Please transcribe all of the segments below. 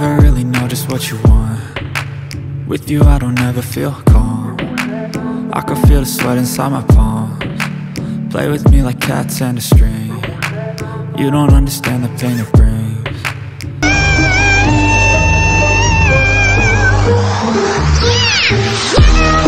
Never really know just what you want. With you I don't ever feel calm. I can feel the sweat inside my palms. Play with me like cats and a string. You don't understand the pain it brings. I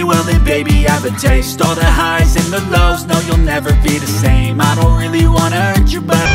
Baby I have a taste. All the highs and the lows, no you'll never be the same. I don't really wanna hurt you but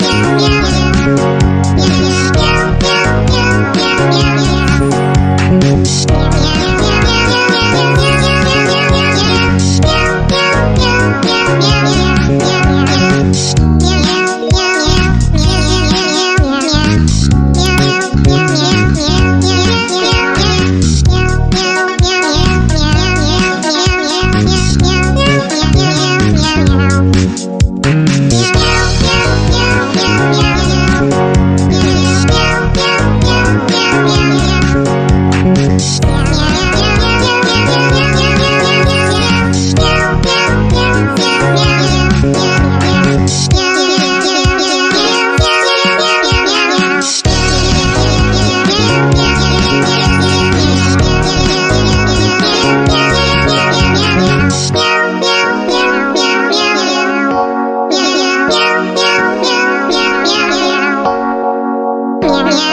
yeah, yeah, yeah. Yeah, yeah.